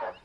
Yes.